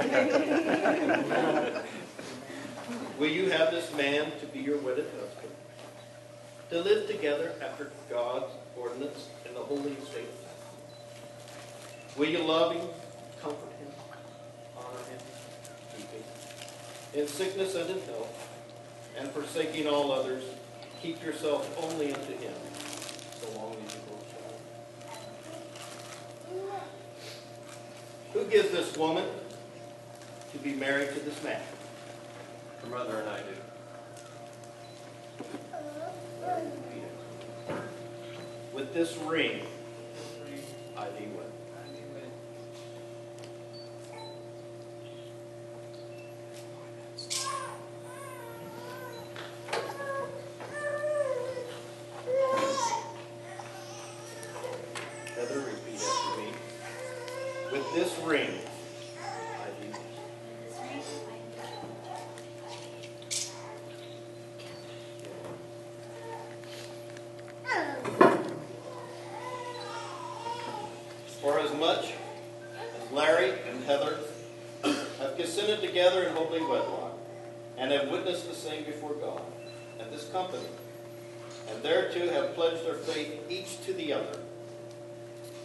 Will you have this man to be your wedded husband, to live together after God's ordinance in the holy state Will you love him, comfort him, honor him, keep him? In sickness and in health, and forsaking all others, keep yourself only unto him, so long as you will. Who gives this woman to be married to this man? Her mother and I do. With this ring, I thee wed. Heather, repeat after me. With this ring, Larry and Heather have consented together in holy wedlock, and have witnessed the same before God and this company, and thereto have pledged their faith each to the other,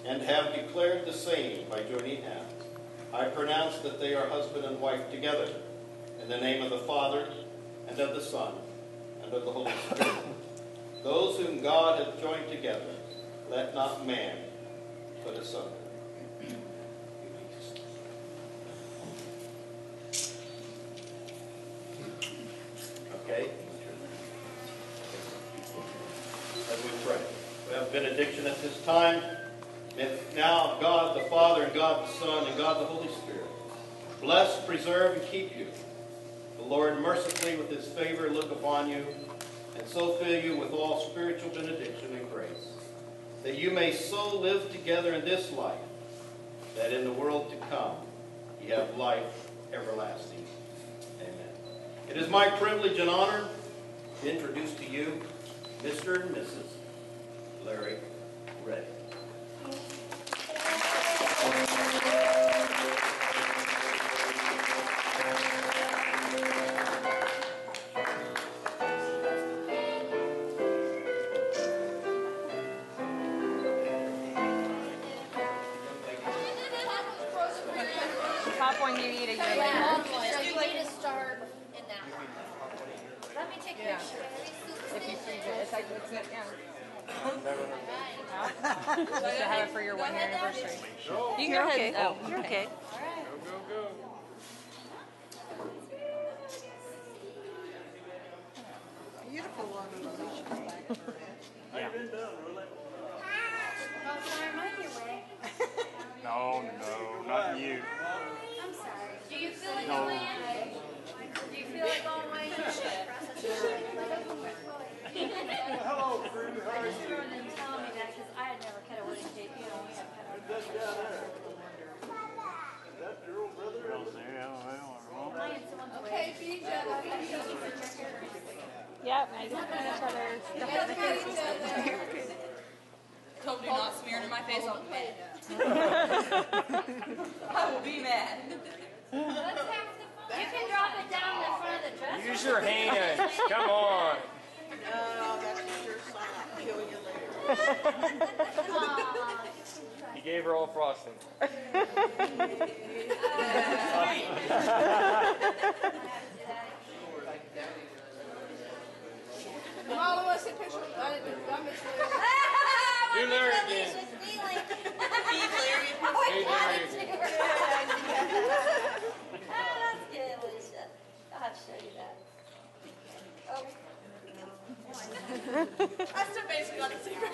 and have declared the same by joining hands, I pronounce that they are husband and wife together, in the name of the Father, and of the Son, and of the Holy Spirit. Those whom God hath joined together, let not man we pray. We have benediction at this time. And now God the Father and God the Son and God the Holy Spirit bless, preserve, and keep you. The Lord mercifully with his favor look upon you and so fill you with all spiritual benediction and grace, that you may so live together in this life, that in the world to come you have life everlasting. Amen. It is my privilege and honor to introduce to you Mr. and Mrs. Larry Reddick. Top one you eat a year. Yeah, so you need to start in that one. Let me take a Yeah. picture. If you freeze it, it's like, it's, yeah. Just to have it for your one year anniversary. You can go ahead. Oh, you're okay. Beautiful one of those. Sorry, am I in your way? No, no, not you. I'm sorry. Do you feel like going? Do you feel like going away? I you? just remember them telling me that because I had never cut a wedding cake. You know, we have cut our That's down there. Is that your old brother? I had someone's Okay, BJ. Yep, I just kind of try to stuff it in the face. Hope do not smear it in my face. I'll be mad. I will be mad. You can drop it down in front of the dresser. Use your hands. Come on. No, he gave her all frosting. Picture You, Larry again. Larry. Oh, that's good, Alicia. I'll show you. I stood basically on the secret.